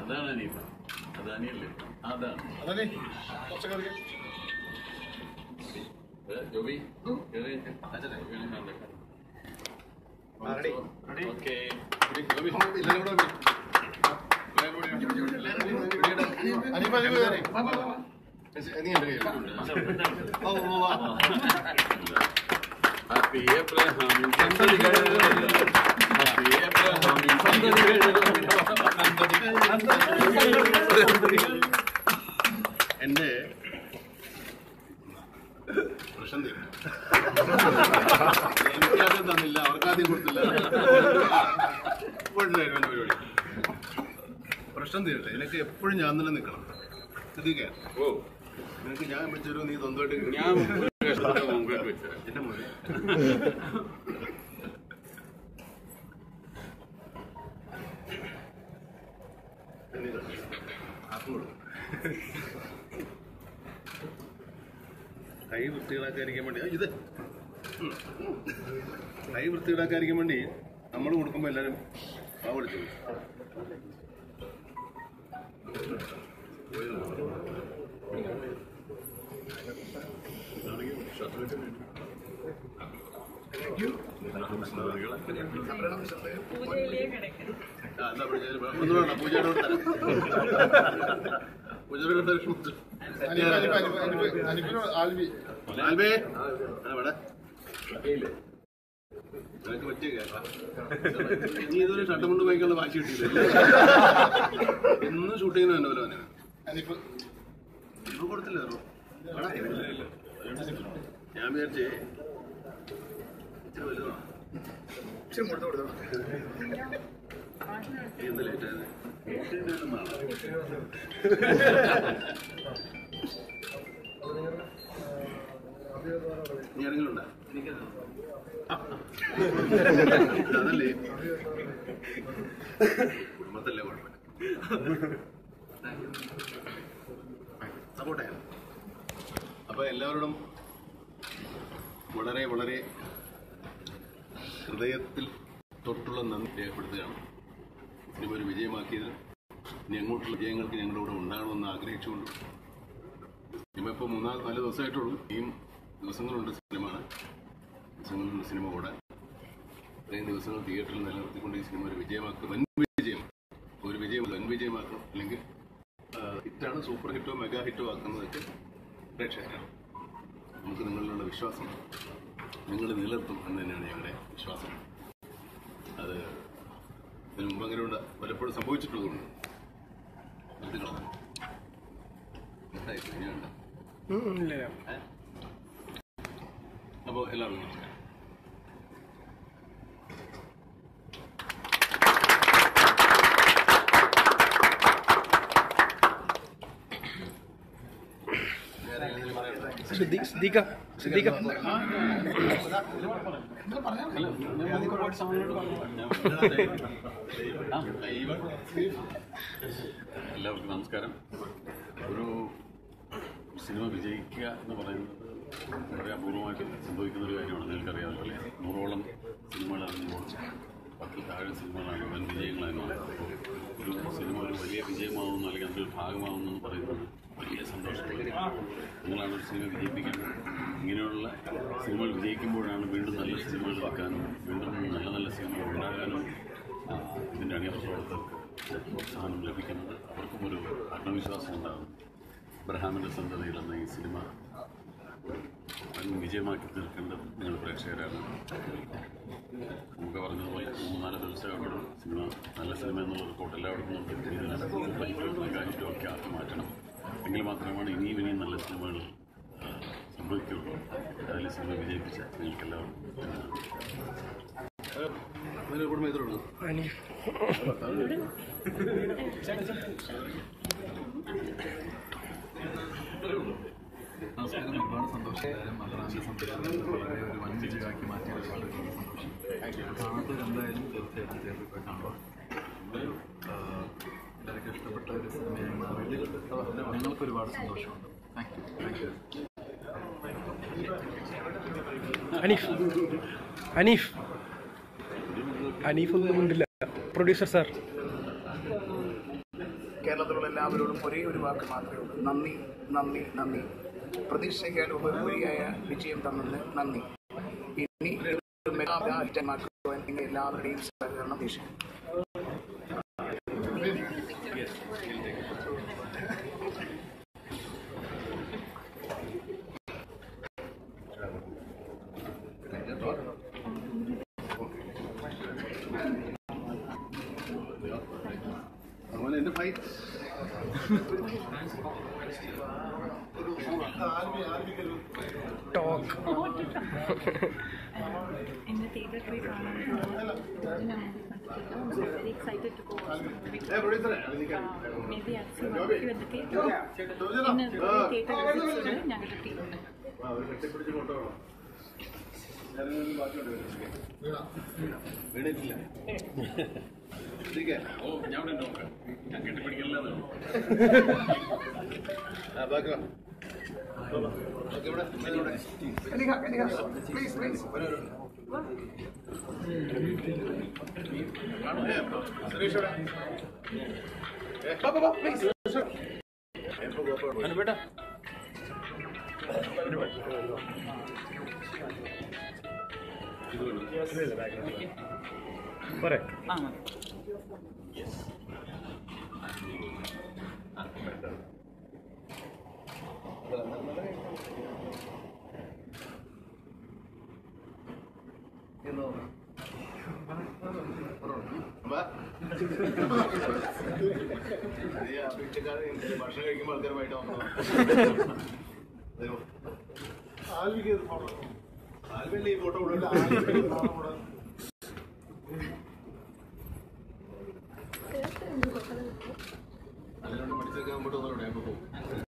അതാണ് അനീഫ അത് അനിയല്ലേ അതാണ് ജോബി. ഓക്കേ. അനീഫ. നീ എന്റെ കയ്യിൽ ഓ ഓ ഹാപ്പി എബ്രഹാമിൻ സന്തതികൾ ഹാപ്പി എബ്രഹാമിൻ സന്തതികൾ എന്റെ പ്രശ്നം തീരും എനിക്കാദ്യം തന്നില്ല അവർക്കാദ്യം കൊടുത്തില്ല. ഇപ്പോഴും പരിപാടി. പ്രശ്നം തീരട്ടെ നിനക്ക് എപ്പോഴും ഞാൻ തന്നെ നിൽക്കണം. ശ്രദ്ധിക്കാൻ. ഓ. നിനക്ക് ഞാൻ വെച്ചൊരു നീ സ്വന്തമായിട്ട് ഞാൻ കൈ വൃത്തികളാക്കാതിരിക്കാൻ വേണ്ടി ഇത്. കൈ വൃത്തികളാക്കാതിരിക്കാൻ വേണ്ടി നമ്മൾ കൊടുക്കുമ്പോൾ എല്ലാവരും ആ വിളിച്ചു ആ, എന്നാ പൂജ- ഒന്നും വേണ്ട പൂജയുടെ കൂടെ തരാം. പൂജയുടെ കൂടെ വിഷമിച്ചു ആൽബേ ആ, ഇവിടെ നിനക്ക് പറ്റിയ കേട്ടാ. നീ ഇതുവരെ ഷട്ടം കൊണ്ട് വായിക്കാനുള്ള വാശി കിട്ടിയില്ല എന്നും ഷൂട്ടിങ്ങിന് തന്നെ പോലെ ഇപ്പൊ കൊടുത്തില്ല ഞാൻ വിചാരിച്ചേ ഇച്ചിരി വലുതാണ് അതല്ലേ കുടുംബത്തല്ലേ കുഴപ്പമില്ല സപ്പോർട്ട് അപ്പൊ എല്ലാവരോടും വളരെ വളരെ ഹൃദയത്തിൽ തൊട്ടുള്ള നന്ദി രേഖപ്പെടുത്തുകയാണ്. സിനിമ ഒരു വിജയമാക്കിയതിന് ഇനി അങ്ങോട്ടുള്ള വിജയങ്ങൾക്ക് ഞങ്ങളുടെ കൂടെ ഉണ്ടാകണമെന്ന് ആഗ്രഹിച്ചുകൊണ്ട്. സിനിമ ഇപ്പോൾ മൂന്നാൽ നാല് ദിവസമായിട്ടുള്ളൂ. ഇനിയും ദിവസങ്ങളുണ്ട് സിനിമ. ദിവസങ്ങളുണ്ട് സിനിമ ഓടാൻ ഇത്രയും ദിവസങ്ങൾ തിയേറ്ററിൽ നിലനിർത്തിക്കൊണ്ട് ഈ സിനിമ ഒരു വിജയമാക്കും വൻ വിജയം. ഒരു വിജയം വൻ വിജയമാക്കണം. അല്ലെങ്കിൽ ഹിറ്റാണ് സൂപ്പർ ഹിറ്റോ മെഗാ ഹിറ്റോ ആക്കുന്നതൊക്കെ പ്രേക്ഷകരാണ്. നമുക്ക് നിങ്ങളിലുള്ള വിശ്വാസം നിങ്ങൾ നിലനിർത്തും എന്ന് തന്നെയാണ് ഞങ്ങളുടെ വിശ്വാസം. അത് ഇതിനു മുമ്പ് അങ്ങനെ ഉണ്ട്. പലപ്പോഴും സംഭവിച്ചിട്ടുള്ളതുകൊണ്ട്. അപ്പോൾ എല്ലാവർക്കും നമസ്കാരം. സിദ്ദീഖ സിദ്ദീഖ എല്ലാവർക്കും നമസ്കാരം. ഒരു സിനിമ വിജയിക്കുക എന്ന് പറയുന്നത് വളരെ അപൂർവമായിട്ട് സംഭവിക്കുന്ന ഒരു കാര്യമാണ്. നിങ്ങൾക്കറിയാമല്ലോ പോലെ നൂറോളം സിനിമകൾ ഇറങ്ങുമ്പോൾ പത്തിൽ താഴെ സിനിമകളാണ് വൻ വിജയങ്ങളാണ് ഒരു സിനിമ ഒരു വലിയ വിജയമാവുന്നു അല്ലെങ്കിൽ അതിന്റെ ഒരു ഭാഗമാവുന്നു എന്ന് പറയുന്നത് വലിയ കാര്യമാണ്. നിങ്ങളാണ് ഒരു സിനിമ വിജയിപ്പിക്കുന്നത് ഇങ്ങനെയുള്ള സിനിമകൾ വിജയിക്കുമ്പോഴാണ് വീണ്ടും നല്ല സിനിമകൾ വെക്കാനും വീണ്ടും നല്ല നല്ല സിനിമകൾ ഉണ്ടാകാനും ഇതിന്റെ അണിയറ പ്രവർത്തകർക്ക് പ്രോത്സാഹനം ലഭിക്കുന്നത് അവർക്കും ഒരു ആത്മവിശ്വാസം ഉണ്ടാകും. അബ്രഹാമിന്റെ സന്തതികൾ എന്ന ഈ സിനിമ വിജയമാക്കി തീർക്കേണ്ടത് നിങ്ങൾ പ്രേക്ഷകരാണ്. നമുക്ക് പറഞ്ഞതുപോലെ മൂന്നാൽ അവിടെ സിനിമ നല്ല സിനിമ എന്നുള്ള റിപ്പോർട്ട് എല്ലായിടത്തും കാര്യത്തിലും ഒക്കെ ആക്കി മാറ്റണം. എങ്കിൽ മാത്രമാണ് ഇനിയും ഇനിയും നല്ല സിനിമകൾ സംഭവിക്കുള്ളൂ. അതിൽ സിനിമ വിജയിപ്പിച്ച നിങ്ങൾക്ക് എല്ലാവർക്കും അതിന് കുടുംബം എത്ര ഉള്ളൂ അനീഫ് നമസ്കാരം. ഒരുപാട് സന്തോഷം. മലയാള സംവിധാനം ഒരു വൻ വിജയമാക്കി മാറ്റിയ ഒരുപാട് സന്തോഷം കാണാത്തവരെന്തായാലും തീർച്ചയായിട്ടും തീർച്ചയായിട്ടും കാണുക എല്ലാവർക്കും ഇഷ്ടപ്പെട്ട ഒരു സിനിമയായി മാറിയിട്ട് ഞങ്ങൾക്ക് ഒരുപാട് സന്തോഷമുണ്ട്. Thank you thank you Anif. Anif. അനീഫൊന്നും ഉണ്ടില്ല പ്രൊഡ്യൂസർ സാർ കേരളത്തിലുള്ള എല്ലാവരോടും ഒരേ ഒരു വാക്ക് മാത്രമേ ഉള്ളൂ. നന്ദി നന്ദി നന്ദി. പ്രതീക്ഷയ്ക്കാൾ ഉപരിയായ വിജയം തന്നതിന് നന്ദി. ഇനി മെഗാ ഹിറ്റന്മാക്കുവാൻ നിങ്ങൾ എല്ലാവരുടെയും സഹകരണം പ്രതീക്ഷിക്കുന്നു എന്റെ fight talk in the theater we very excited to go watch the movie. Uh, maybe I'll see one of you है ओ ഞാൻ ഇവിടെ നോക്കാം ഞാൻ കെട്ടിപ്പിടിക്കില്ല ആ ബാക്കി വാ. ബാക്കി ഇവിടെ, ഇവിടെ. കനിക കനിക പ്ലീസ് പ്ലീസ് സുരേഷ് ഇവിടെ. പ്ലീസ് അനുപേട്ടാ. പോരെ വാ. ഈ ആ ഭക്ഷണം കഴിക്കുമ്പോൾ ആൾക്കാരുമായിട്ട്. ദൈവം. ആൽവിയല്ലേ ഈ ഫോട്ടോ ഇവിടെ